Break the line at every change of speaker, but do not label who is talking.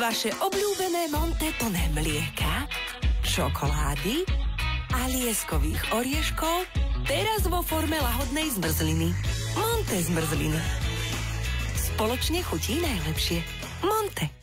Vaše obľúbené Monte plné mlieka, čokolády a lieskových orieškov teraz vo forme lahodnej zmrzliny. Monte zmrzliny. Spoločne chutí najlepšie. Monte.